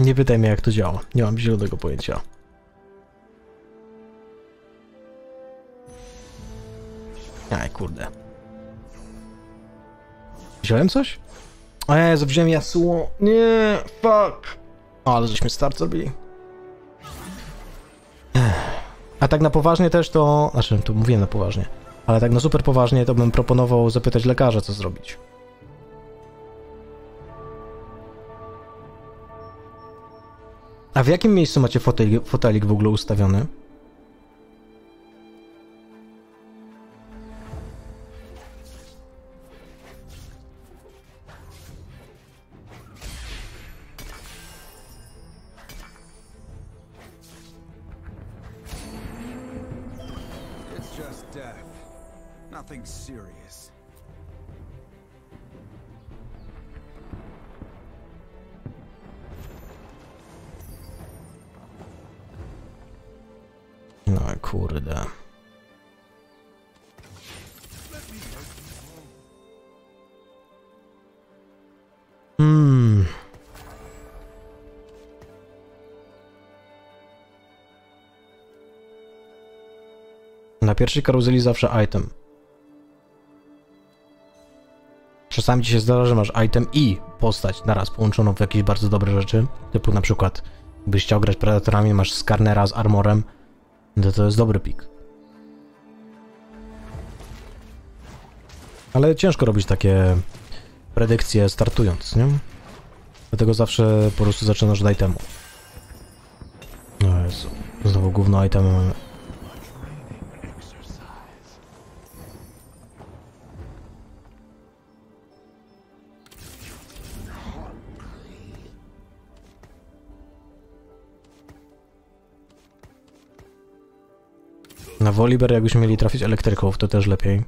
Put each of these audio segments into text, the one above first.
Nie pytaj mnie jak to działa. Nie mam zielonego pojęcia. Aj, kurde. Wziąłem coś? O Jezu, wziąłem. Nie, fuck. O, ale żeśmy start zrobili. A tak na poważnie też to... Znaczy, tu mówiłem na poważnie. Ale tak na super poważnie to bym proponował zapytać lekarza, co zrobić. A w jakim miejscu macie fotelik, fotelik w ogóle ustawiony? Kurde. Hmm. Na pierwszej karuzeli zawsze item. Czasami ci się zdarza, że masz item i postać naraz połączoną w jakieś bardzo dobre rzeczy. Typu na przykład, byś chciał grać predatorami, masz Skarnera z armorem, no to jest dobry pik. Ale ciężko robić takie predykcje startując, nie? Dlatego zawsze po prostu zaczynasz od itemu. No Jezu, znowu gówno item Na Volibear jakbyśmy mieli trafić elektryków, to też lepiej.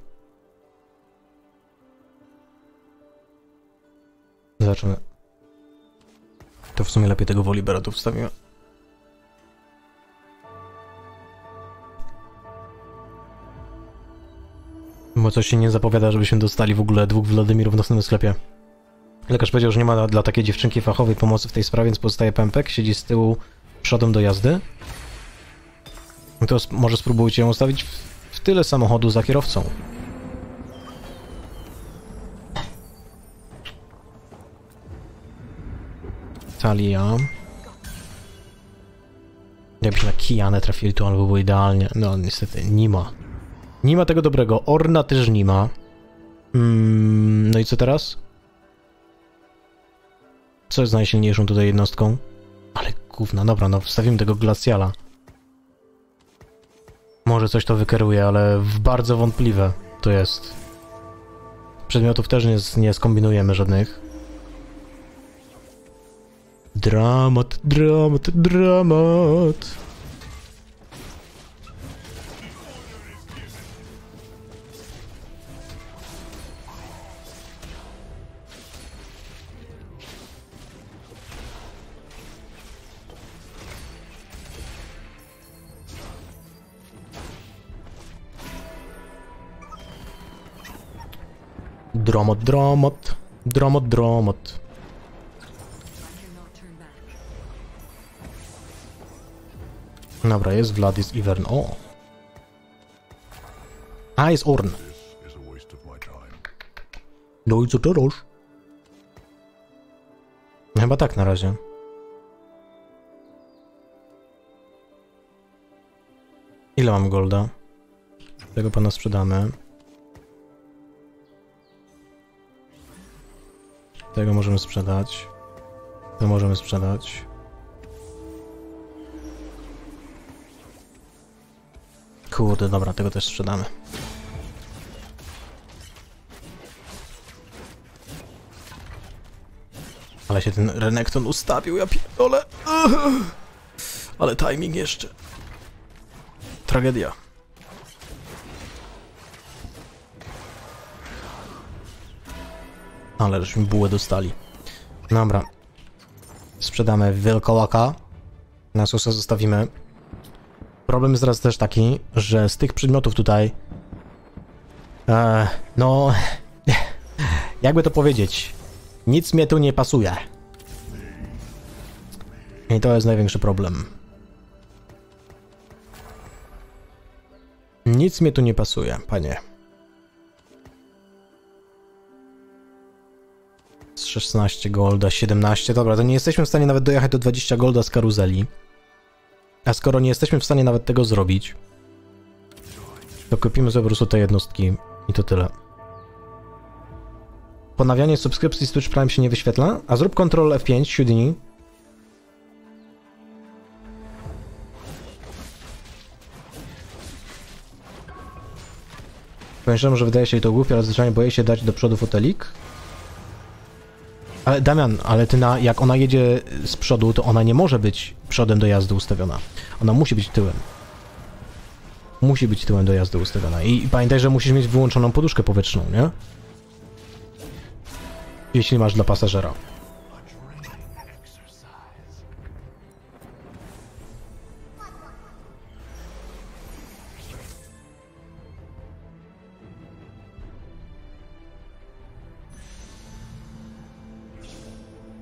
Zobaczymy. To w sumie lepiej tego Volibera tu wstawimy. Bo coś się nie zapowiada, żebyśmy dostali w ogóle dwóch Władimirów w nocnym sklepie. Lekarz powiedział, że nie ma dla takiej dziewczynki fachowej pomocy w tej sprawie, więc pozostaje pępek, siedzi z tyłu przodem do jazdy. To może spróbujcie ją ustawić w, w tyle samochodu za kierowcą. Talia. Jakbyśmy na Kijanę trafili, on by było idealnie. No niestety, nie ma. Nie ma tego dobrego. Orna też nie ma. Mm, no i co teraz? Co jest najsilniejszą tutaj jednostką? Ale gówna, dobra, no wstawimy tego glaciala. Może coś to wykeruje, ale w bardzo wątpliwe to jest. Przedmiotów też nie, nie skombinujemy żadnych. Dramat, dramat, dramat. Dramat, dramat, dramat, dramat. Dobra, jest Vlad, jest Ivern. O! A, jest Orn. No i co teraz? Chyba tak na razie. Ile mam golda? Tego pana sprzedamy. Tego możemy sprzedać. To możemy sprzedać. Kurde, dobra, tego też sprzedamy. Ale się ten Renekton ustawił, ja pierdolę. Ale timing jeszcze. Tragedia. Ale żeśmy bułę dostali. Dobra. Sprzedamy wielkołaka. Na susa zostawimy. Problem jest teraz też taki, że z tych przedmiotów tutaj... E, no... Jakby to powiedzieć? Nic mnie tu nie pasuje. I to jest największy problem. Nic mnie tu nie pasuje, panie. Z 16 golda, 17, dobra, to nie jesteśmy w stanie nawet dojechać do 20 golda z karuzeli. A skoro nie jesteśmy w stanie nawet tego zrobić, to kupimy sobie po prostu te jednostki i to tyle. Ponawianie subskrypcji Twitch Prime się nie wyświetla, a zrób Ctrl F5, Houdini. Powiem że wydaje się to głupie, ale zwyczajnie boję się dać do przodu fotelik. Ale Damian, ale ty na, jak ona jedzie z przodu, to ona nie może być przodem do jazdy ustawiona. Ona musi być tyłem. Musi być tyłem do jazdy ustawiona. I, i pamiętaj, że musisz mieć wyłączoną poduszkę powietrzną, nie? Jeśli masz dla pasażera.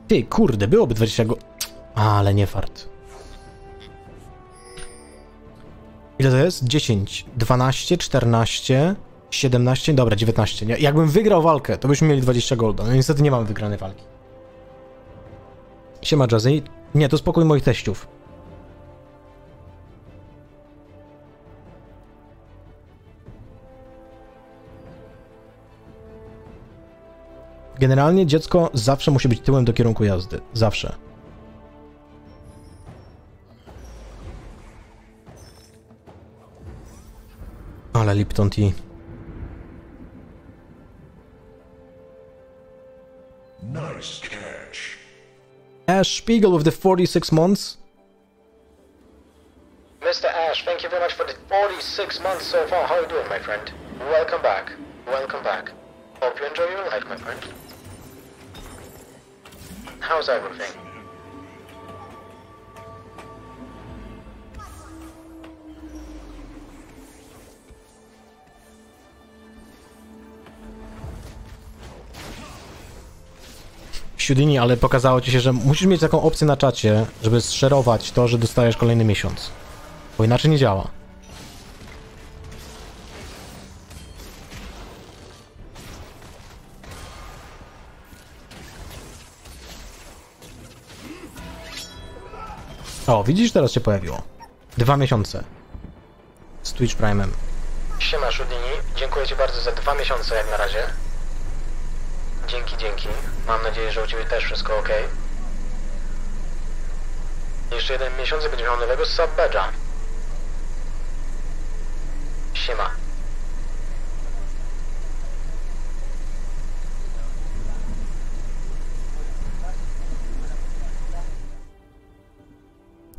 Ty, kurde, byłoby 20 go... Ale nie fart. Ile to jest? 10, 12, 14, 17, dobra, 19. Nie, Jakbym wygrał walkę, to byśmy mieli 20 golda. No niestety nie mamy wygranej walki. Siema Jazzy. Nie, to spokój moich teściów. Generalnie dziecko zawsze musi być tyłem do kierunku jazdy. Zawsze. Ale Lipton Tea. Nice catch. Ash Spiegel with the 46 months. Mr. Ash, thank you very much for the 46 months so far. How are you doing, my friend? Welcome back. Welcome back. Hope you enjoy your life, my friend. How's everything? Siudini, ale pokazało ci się, że musisz mieć taką opcję na czacie, żeby szerować to, że dostajesz kolejny miesiąc. Bo inaczej nie działa. O, widzisz, teraz się pojawiło. Dwa miesiące. Z Twitch Prime'em. Siema, Szudini. Dziękuję Ci bardzo za dwa miesiące jak na razie. Dzięki, dzięki. Mam nadzieję, że u Ciebie też wszystko ok. Jeszcze jeden miesiąc i będziesz miał nowego sub-badge'a. Siema.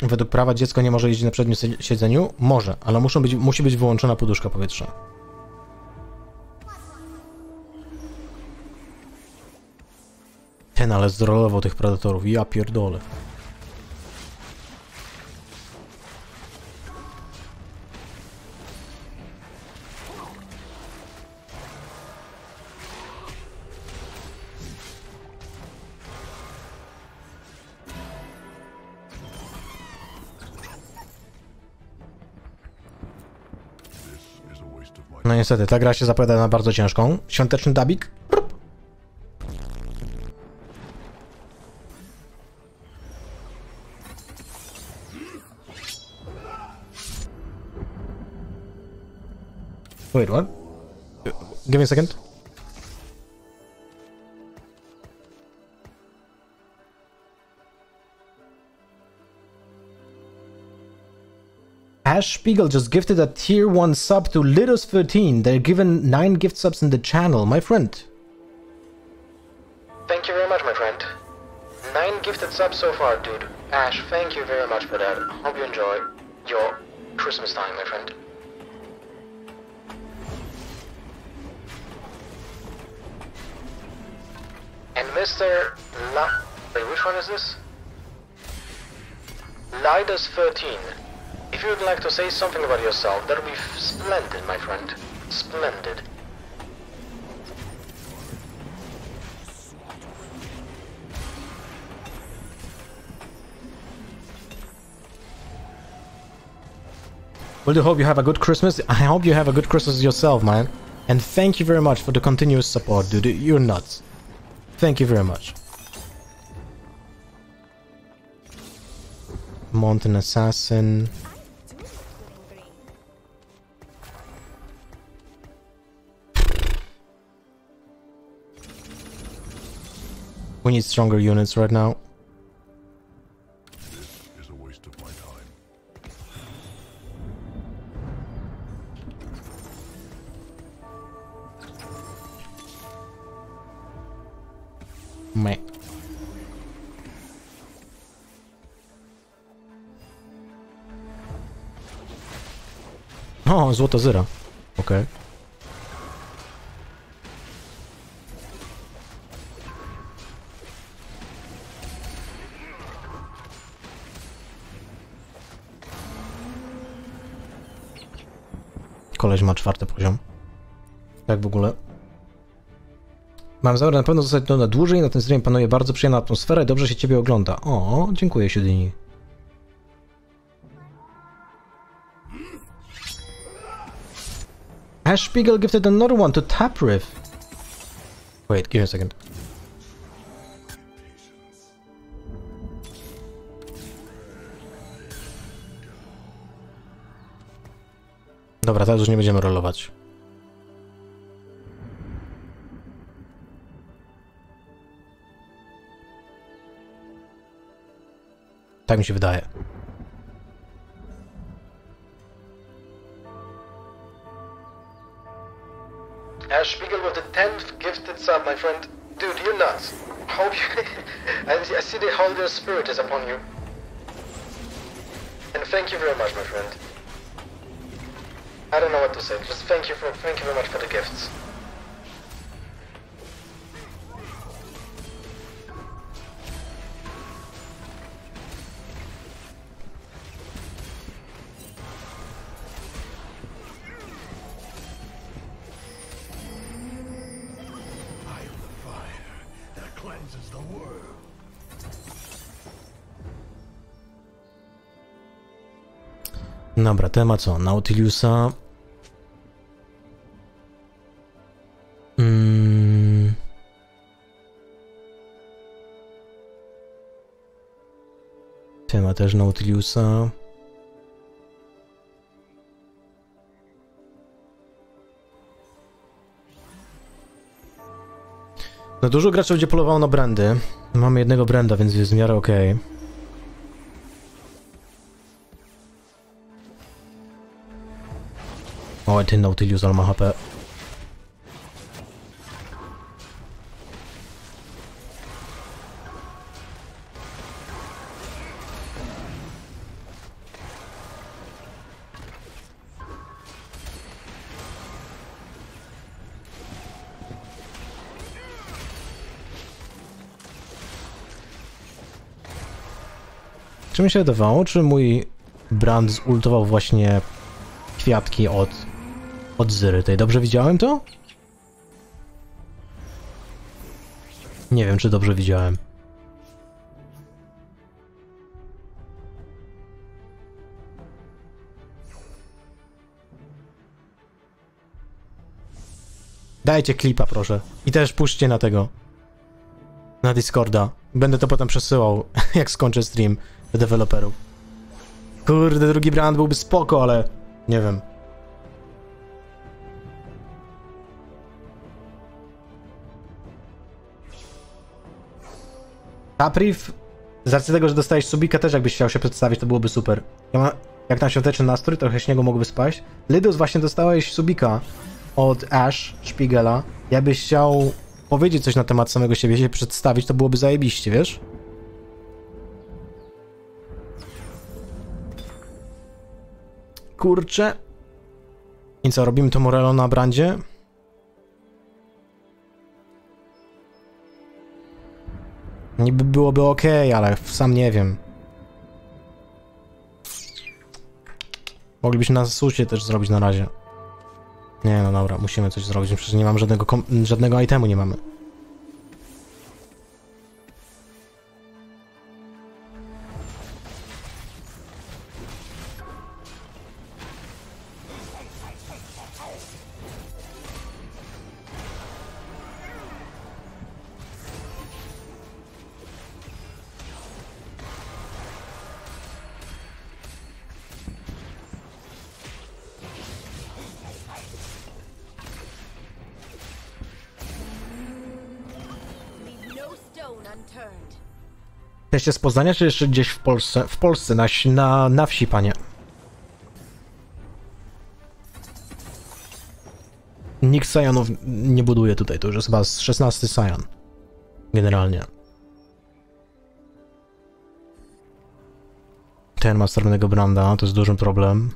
Według prawa dziecko nie może jeździć na przednim sie- siedzeniu? Może, ale muszą być, musi być wyłączona poduszka powietrzna. Ten ale zrolował tych predatorów, ja pierdolę. No niestety, ta gra się zapowiada na bardzo ciężką. Świąteczny dabik? Wait, what? Give me a second. Ash Spiegel just gifted a tier 1 sub to Lidos13. They're given 9 gift subs in the channel, my friend. Thank you very much, my friend. Nine gifted subs so far, dude. Ash, thank you very much for that. Hope you enjoy your Christmas time, my friend. And Mr. La... Wait, which one is this? Lidas13. If you'd like to say something about yourself, that would be splendid, my friend. Splendid. Well, do hope you have a good Christmas. I hope you have a good Christmas yourself, man. And thank you very much for the continuous support, dude. You're nuts. Thank you very much. Mountain Assassin. We need stronger units right now. Meh. O, złota zyra. Okej. Okay. Ma czwarty poziom. Jak w ogóle? Mam zamiar na pewno zostać na dłużej, na tym streamie panuje bardzo przyjemna atmosfera i dobrze się ciebie ogląda. O, dziękuję Siudyni. Ash Spiegel gifted another one to Tapriff. Wait, give me a second. Dobra, teraz już nie będziemy rolować. Tak mi się wydaje. Ash Spiegel with the 10th gifted sub, my friend. Dude, you're nuts. Hope you... I, see the holiday spirit is upon you. And thank you very much, my friend. I don't know what to say. Just thank you for thank you very much for the gifts. Dobra, temat co? Nautiliusa. Mm. Temat też Nautiliusa. No dużo graczy będzie polowało na brandy. Mamy jednego branda, więc jest w miarę okej. O, ten Nautilius, ale ma HP. Czy mi się wydawało, czy mój brand zultował właśnie kwiatki od od Zyry tej. Dobrze widziałem to? Nie wiem, czy dobrze widziałem. Dajcie klipa, proszę. I też puśćcie na tego. Na Discorda. Będę to potem przesyłał, jak skończę stream do deweloperów. Kurde, drugi brand byłby spoko, ale... Nie wiem. Capriv, z racji tego, że dostałeś subika, też jakbyś chciał się przedstawić, to byłoby super. Ja mam, jak na świąteczny nastrój, trochę śniegu mógłby spaść. Lydus, właśnie dostałeś subika od Ash Spiegela. Jakbyś chciał powiedzieć coś na temat samego siebie, się przedstawić, to byłoby zajebiście, wiesz? Kurczę. I co, robimy to Morello na brandzie? Niby byłoby ok, ale sam nie wiem. Moglibyśmy na susie też zrobić na razie. Nie no dobra, musimy coś zrobić, przecież nie mam żadnego, żadnego itemu nie mamy. Jesteście z Poznania, czy jeszcze gdzieś w Polsce? W Polsce, na, na, na wsi, panie. Nikt Sajanów nie buduje tutaj, to już jest chyba z 16 Sajan. Generalnie. Ten ma stronnego branda, to jest duży problem.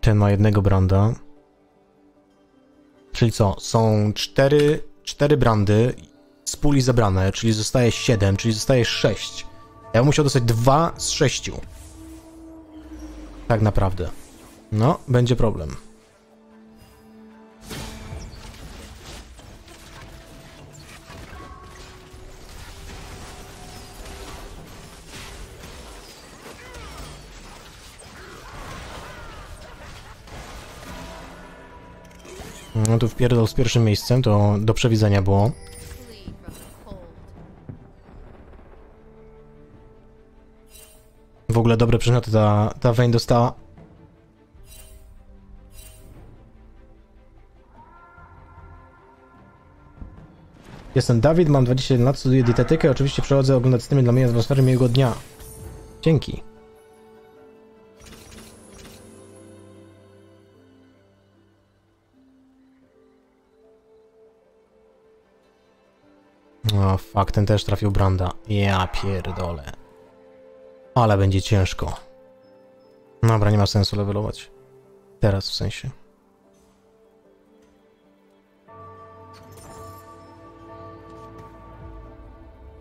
Ten ma jednego branda. Czyli co? Są cztery, cztery brandy z puli zebrane, czyli zostaje 7, czyli zostaje 6. Ja bym musiał dostać 2 z 6. Tak naprawdę. No, będzie problem. No tu wpierdol z pierwszym miejscem, to do przewidzenia było. W ogóle dobre przedmioty ta, ta Vayne dostała. Jestem Dawid, mam 21 lat, studiuję dietetykę, oczywiście przechodzę oglądać streamy dla mnie atmosfery miłego dnia. Dzięki. O, fuck, ten też trafił Branda. Ja pierdolę. Ale będzie ciężko. Dobra, nie ma sensu levelować. Teraz w sensie.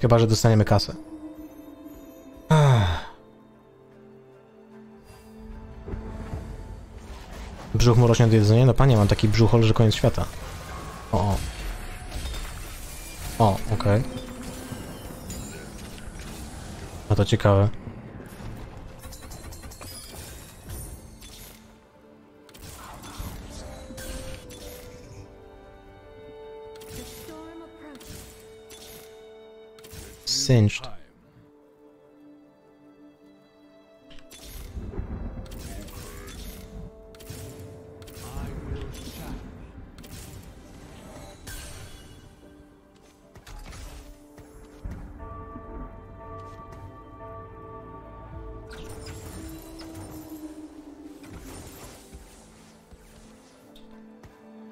Chyba, że dostaniemy kasę. Brzuch mu rośnie do jedzenia? No panie, mam taki brzuchol, że koniec świata. O, o. O, okej. A to ciekawe. Singed.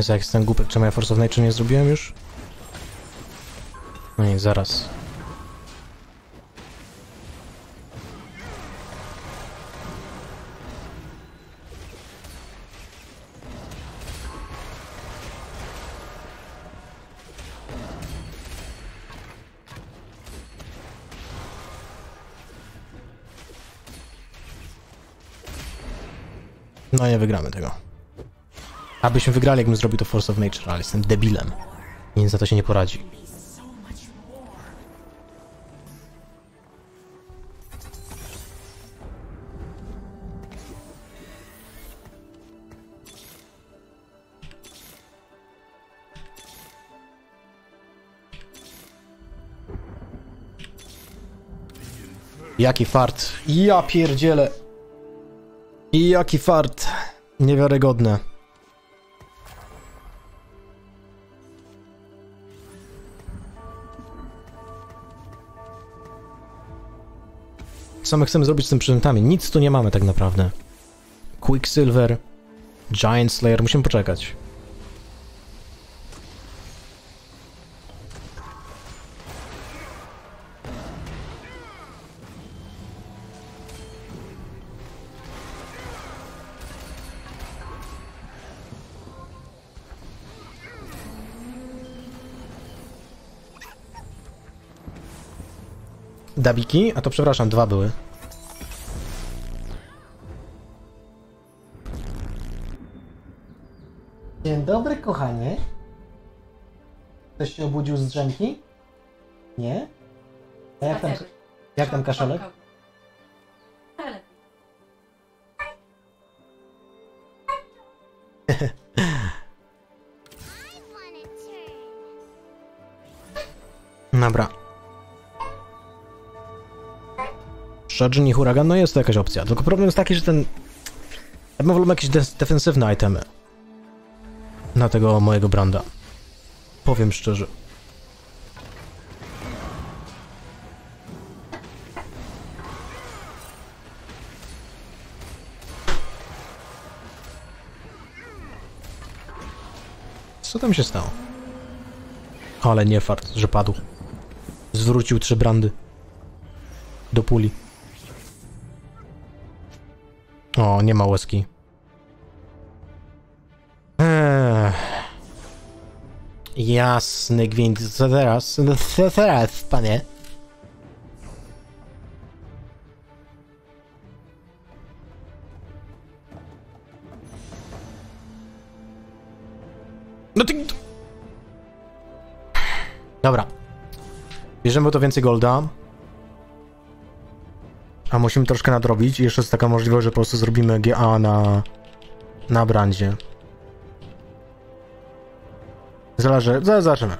Jest jak jestem głupek, czemu ja Force of Nature nie zrobiłem już? No nie, zaraz. No nie wygramy tego. Abyśmy wygrali, jakbym zrobił to Force of Nature, ale jestem debilem. I za to się nie poradzi. Jaki fart. Ja pierdzielę. Jaki fart. Niewiarygodne. Co my chcemy zrobić z tym przedmiotami? Nic tu nie mamy tak naprawdę. Quicksilver, Giant Slayer, musimy poczekać. Dabiki? A to przepraszam, dwa były. Dzień dobry, kochanie. Ktoś się obudził z drzemki? Nie? A jak tam, jak tam kaszolek? Shajin i Huragan, no jest to jakaś opcja. Tylko problem jest taki, że ten... Ja bym wolał jakieś de- defensywne itemy. Na tego mojego branda. Powiem szczerze. Co tam się stało? Ale nie fart, że padł. Zwrócił trzy brandy. Do puli. O, nie ma łaski. Ech. Jasny gwint, co teraz? No co teraz, panie? No ty... Dobra. Bierzemy to więcej golda. A musimy troszkę nadrobić. Jeszcze jest taka możliwość, że po prostu zrobimy GA na... na brandzie. Zależy, zaraz zobaczymy.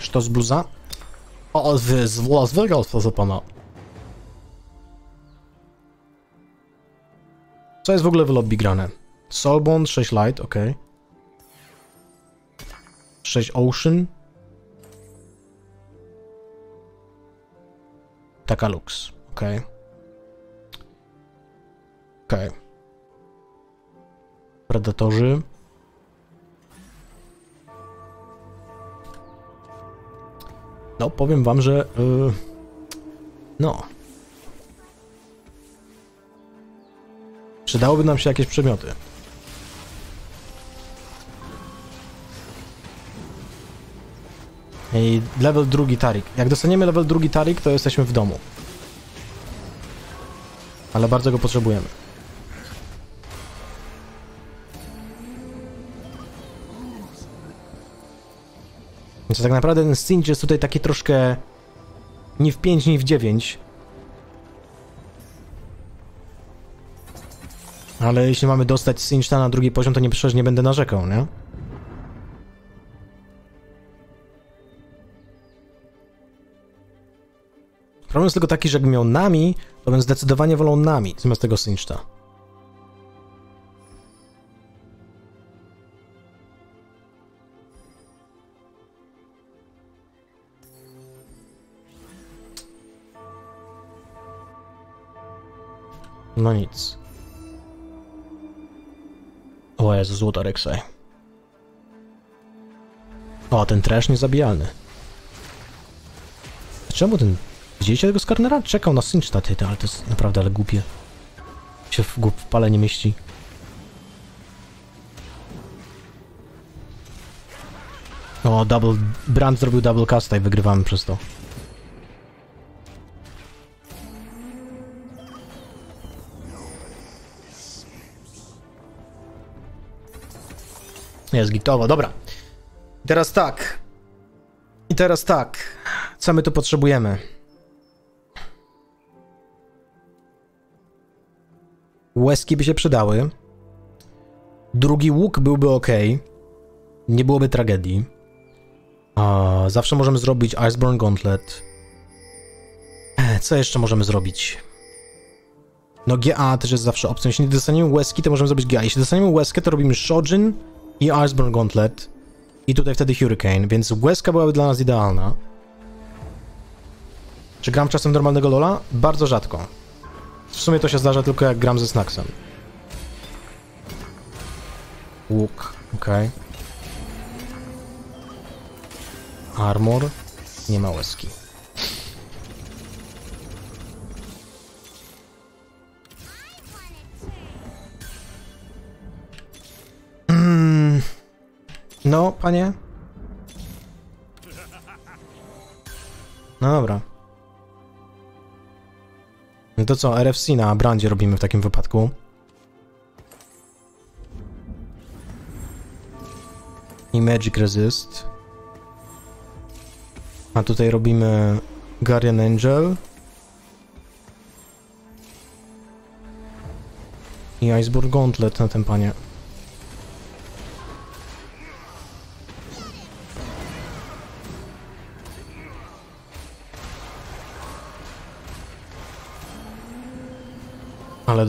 Czy to z bluza? O, z, z Las Vegas, proszę pana. Co jest w ogóle w lobby grane? Soulbond, 6 light, ok. 6 ocean. Taka lux, ok. Ok. Predatorzy. No, powiem wam, że... Yy, no. Przydałoby nam się jakieś przedmioty. I level drugi tarik. Jak dostaniemy level drugi tarik, to jesteśmy w domu. Ale bardzo go potrzebujemy. Więc tak naprawdę ten Stinge jest tutaj taki troszkę ni w 5, ni w 9. Ale jeśli mamy dostać Stingeta na drugi poziom, to nie przecież nie będę narzekał, nie? Problem jest tylko taki, że jakbym miał nami, to bym zdecydowanie wolał nami zamiast tego Stingeta. No nic. O Jezu, złota Rek'Sai. O, ten trash niezabijalny. Czemu ten... Widzieliście tego Skarnera? Czekał na Sinchta, ty, ale to jest naprawdę ale głupie. Się w, głup w pale nie mieści. O, double... Brand zrobił double casta i wygrywamy przez to. Jest gitowo, dobra. I teraz tak. I teraz tak. Co my tu potrzebujemy? Łezki by się przydały. Drugi łuk byłby ok. Nie byłoby tragedii. A, zawsze możemy zrobić Iceborne Gauntlet. E, Co jeszcze możemy zrobić? No GA też jest zawsze opcją. Jeśli nie dostaniemy łezki, to możemy zrobić GA. Jeśli dostaniemy łezkę, to robimy Shojin i Iceborne Gauntlet. I tutaj wtedy Hurricane, więc łezka byłaby dla nas idealna. Czy gram czasem normalnego Lola? Bardzo rzadko. W sumie to się zdarza tylko jak gram ze Snacksem. Łuk, okej. Armor. Nie ma łezki. Mm. No, panie? No dobra. No to co, RFC na brandzie robimy w takim wypadku. I Magic Resist. A tutaj robimy Guardian Angel. I Iceborne Gauntlet na tym panie.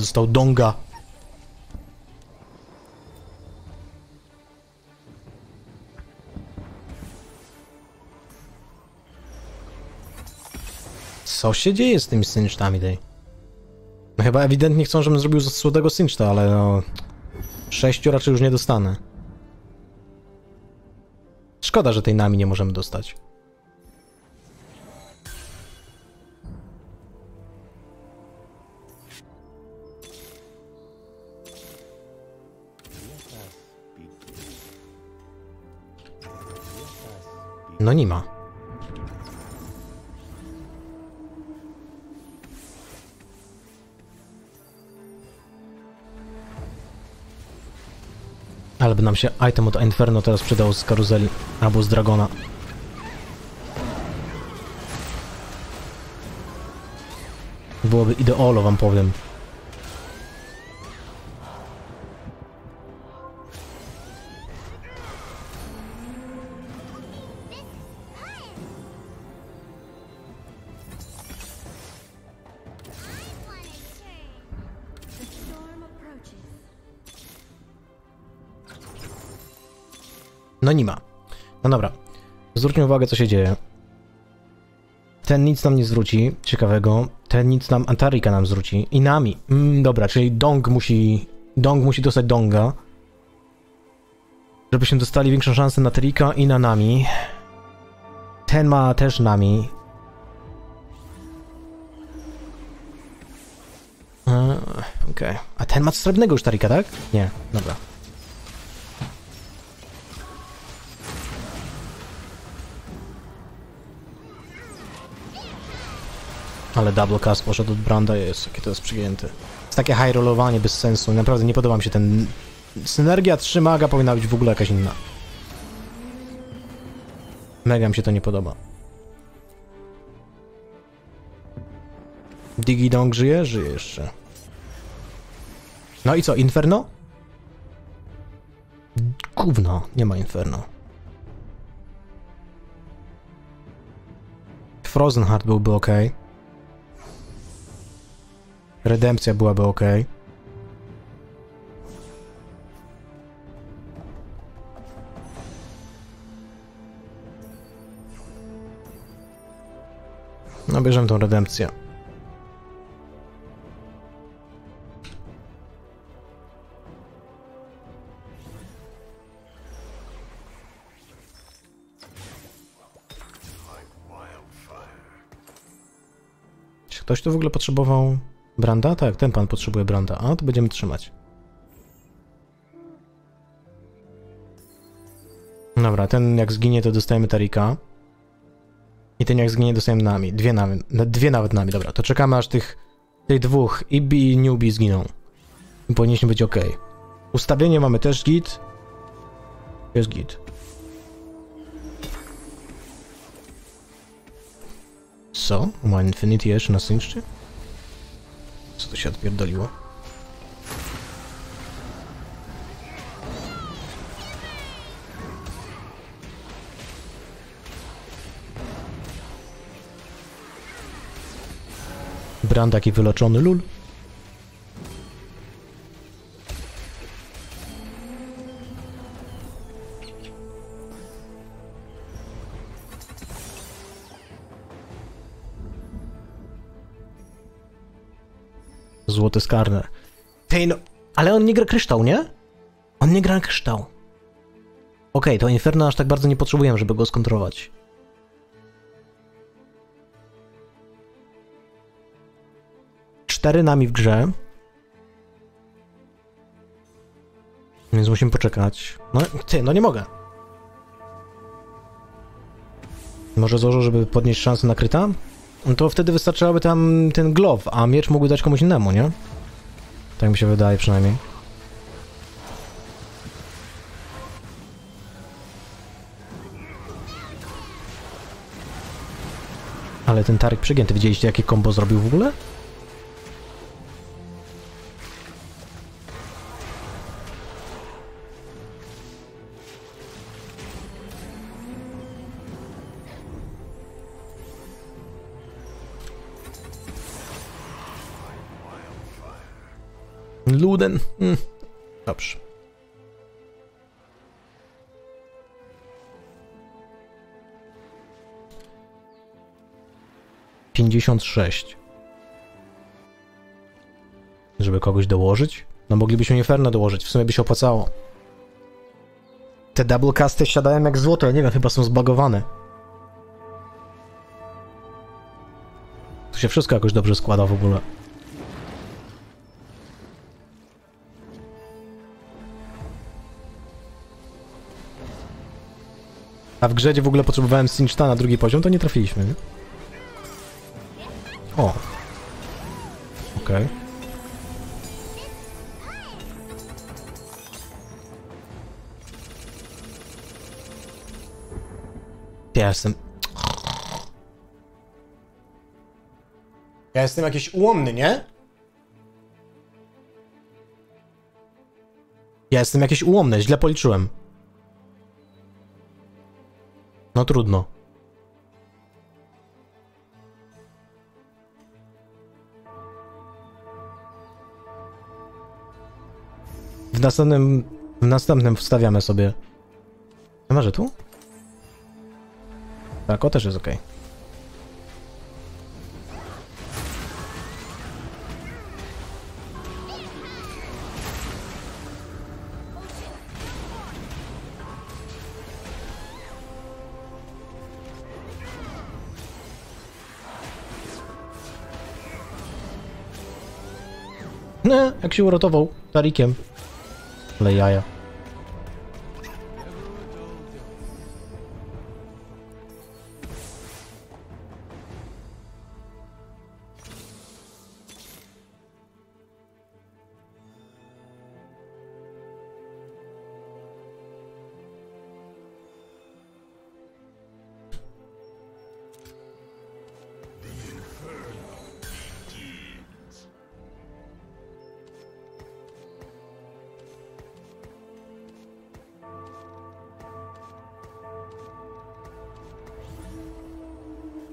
dostał donga. Co się dzieje z tymi syncztami tej? No chyba ewidentnie chcą, żebym zrobił złotego synczta, ale no... Sześciu raczej już nie dostanę. Szkoda, że tej nami nie możemy dostać. No nie ma. Ale by nam się item od Inferno teraz przydał z karuzeli albo z Dragona. Byłoby ideolo, wam powiem. No nie ma. No dobra. Zwróćmy uwagę, co się dzieje. Ten nic nam nie zwróci, ciekawego. Ten nic nam, Antarika nam zwróci. I nami. Mm, dobra, czyli Dong musi, Dong musi dostać Donga. Żebyśmy dostali większą szansę na Trika i na nami. Ten ma też nami. Eee, Okej. A ten ma srebrnego już Tarika, tak? Nie, dobra. Ale double cast poszedł od Branda, jest, jakie to jest przyjęte. Jest takie high rollowanie bez sensu, naprawdę nie podoba mi się ten... Synergia 3 maga powinna być w ogóle jakaś inna. Mega mi się to nie podoba. Diggy Dong żyje? Żyje jeszcze. No i co, Inferno? Gówno, nie ma Inferno. Frozen Heart byłby ok. Redempcja byłaby ok. No bierzemy tą redempcję. Czy ktoś tu w ogóle potrzebował Branda? Tak, ten pan potrzebuje Branda. A, to będziemy trzymać. Dobra, ten jak zginie, to dostajemy Tarika. I ten jak zginie, dostajemy nami. Dwie nawet, dwie nawet nami. Dobra, to czekamy aż tych, tych dwóch Ibi i Newbie zginą. I powinniśmy być ok. Ustawienie mamy też git. Jest git. Co? Ma Infinity jeszcze na synczcie? Co to się odpierdoliło? Brand taki wyloczony lul. Złoty Skarner. Tej no... Ale on nie gra kryształ, nie? On nie gra kryształ. Okej, to Inferno aż tak bardzo nie potrzebujemy, żeby go skontrować. Cztery nami w grze. Więc musimy poczekać. No, ty, no nie mogę. Może złożę, żeby podnieść szansę na kryta? No to wtedy wystarczyłaby tam ten glove, a miecz mógłby dać komuś innemu, nie? Tak mi się wydaje przynajmniej. Ale ten Tarik przygięty, widzieliście jakie combo zrobił w ogóle? Luden. Hmm. Dobrze. 56. Żeby kogoś dołożyć? No moglibyśmy Inferno dołożyć, w sumie by się opłacało. Te double casty siadają jak złoto, ja nie wiem, chyba są zbagowane. Tu się wszystko jakoś dobrze składa w ogóle. A w grze, gdzie w ogóle potrzebowałem Sinchta na drugi poziom, to nie trafiliśmy, nie? O. Okej. Ja jestem... Ja jestem jakiś ułomny, nie? Ja jestem jakiś ułomny, źle policzyłem. No trudno. W następnym... W następnym wstawiamy sobie... A może tu? Tak, o też jest ok. No, jak się uratował Tarikiem. Ale jaja.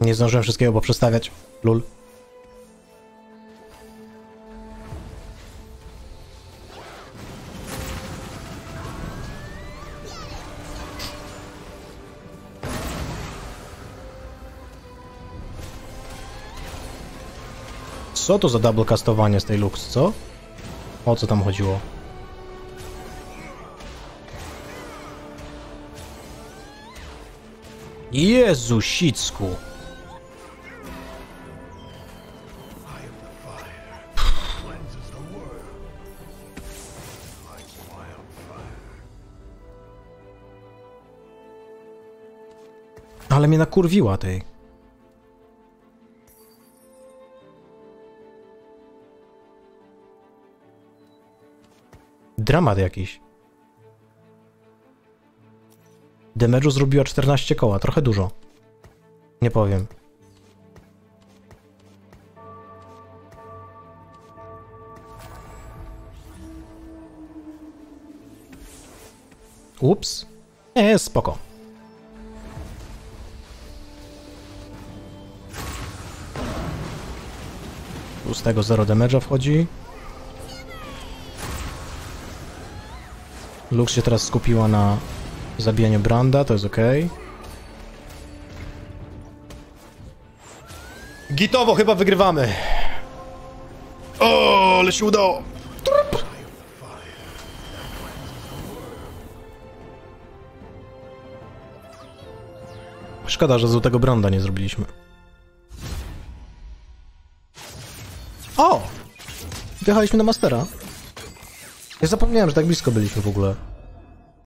Nie zdążyłem wszystkiego poprzestawiać. Lul. Co to za double castowanie z tej Lux, co? O co tam chodziło? Jezusicku! Ale mnie nakurwiła tej. Dramat jakiś. Damage'u zrobiła 14 koła, trochę dużo. Nie powiem. Ups. Nie, spoko. Plus tego 0 damage'a wchodzi. Lux się teraz skupiła na zabijaniu Branda, to jest ok. Gitowo chyba wygrywamy. O, ale się udało. Trup. Szkoda, że złotego Branda nie zrobiliśmy. Wjechaliśmy na Mastera. Ja zapomniałem, że tak blisko byliśmy w ogóle.